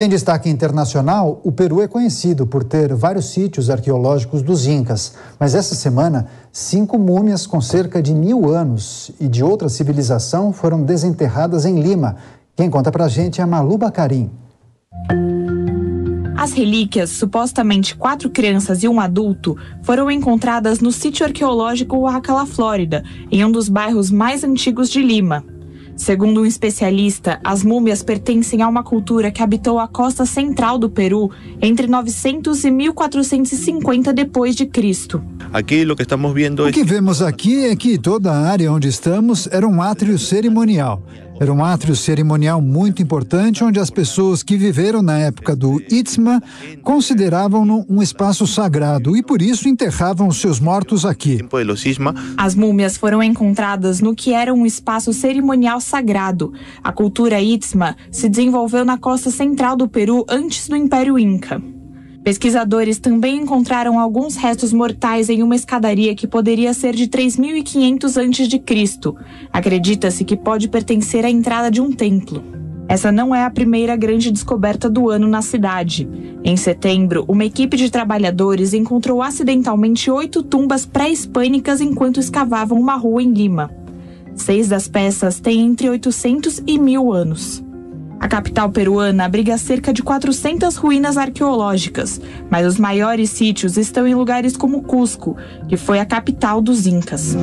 Em destaque internacional, o Peru é conhecido por ter vários sítios arqueológicos dos Incas, mas essa semana, cinco múmias com cerca de mil anos e de outra civilização foram desenterradas em Lima. Quem conta pra gente é a Malu Bacarim. As relíquias, supostamente quatro crianças e um adulto, foram encontradas no sítio arqueológico Oaxaca, Flórida, em um dos bairros mais antigos de Lima. Segundo um especialista, as múmias pertencem a uma cultura que habitou a costa central do Peru entre 900 e 1450 depois de Cristo. Aqui o que estamos vendo O que vemos aqui é que toda a área onde estamos era um átrio cerimonial. Era um átrio cerimonial muito importante, onde as pessoas que viveram na época do Itzma consideravam-no um espaço sagrado e por isso enterravam os seus mortos aqui. As múmias foram encontradas no que era um espaço cerimonial sagrado. A cultura Itzma se desenvolveu na costa central do Peru antes do Império Inca. Pesquisadores também encontraram alguns restos mortais em uma escadaria que poderia ser de 3500 a.C. Acredita-se que pode pertencer à entrada de um templo. Essa não é a primeira grande descoberta do ano na cidade. Em setembro, uma equipe de trabalhadores encontrou acidentalmente oito tumbas pré-hispânicas enquanto escavavam uma rua em Lima. Seis das peças têm entre 800 e mil anos. A capital peruana abriga cerca de 400 ruínas arqueológicas, mas os maiores sítios estão em lugares como Cusco, que foi a capital dos Incas.